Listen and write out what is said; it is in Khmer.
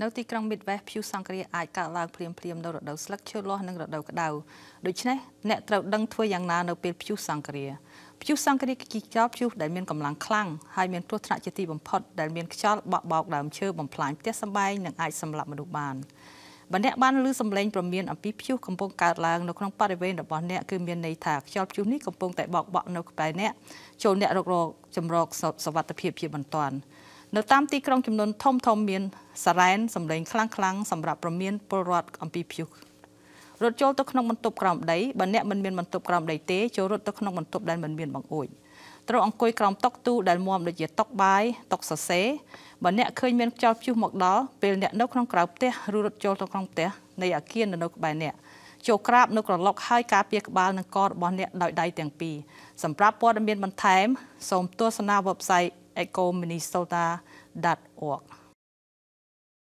នៅទីក្រុង Midwest ព្យុះសង្គ្រាអាចកើតឡើងភ្លាមៗនៅរដូវស្លឹកឈើលាស់និងរដូវក្តៅដូច្នេះអ្នកត្រូវដឹងធ្វើយ៉ាងណានៅពេលព្យុះសង្គ្រាព្យុះសង្គ្រាគឺជាខ្យល់ព្យុះដែលមានកម្លាំងខ្លាំងហើយមានគ្រោះថ្នាក់ជាទីបំផុតដែលមានខ្យល់បក់បោកដើមឈើបំផ្លាញផ្ទះសម្បែងនិងអាចសម្លាប់មនុស្សបានបើអ្នកបានឮសំឡេងព្រមានអំពីព្យុះកំពុងកើតឡើងនៅក្នុងបរិវេណរបស់អ្នកគឺមានន័យថាខ្យល់ព្យុះនេះកំពុងតែបោកបក់នៅក្បែរអ្នកចូលអ្នករករកចម្រោកសវត្ថភាពជាបន្ទាន់ នៅតាមទីក្រុងចំនួនធំធំមានសារ៉ែនសម្លេងខ្លាំងខ្លាំងសម្រាប់ប្រមានពលរដ្ឋអំពីព្យុះរត់ចូលទៅក្នុងបន្ទប់ក្រោមដីបើអ្នកមិនមានបន្ទប់ក្រោមដីទេចូលរត់ទៅក្នុងបន្ទប់ដែលមិនមានបង្អួចត្រូវអង្គុយក្រោមតុទូដែលមាំដូចជាតុបាយតុសរសេរបើអ្នកឃើញមានខ្យល់ព្យុះមកដល់ពេលអ្នកនៅក្នុងក្រៅផ្ទះឬរត់ចូលទៅក្នុងផ្ទះនៃអាគារនៅក្បែរអ្នកចូលក្រាបនៅក្រឡុកហើយការពារក្បាលនិងករបស់អ្នកដោយដៃទាំងពីរសម្រាប់ព័ត៌មានបន្ថែមសូមទស្សនា website ecoministota.org.